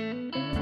Música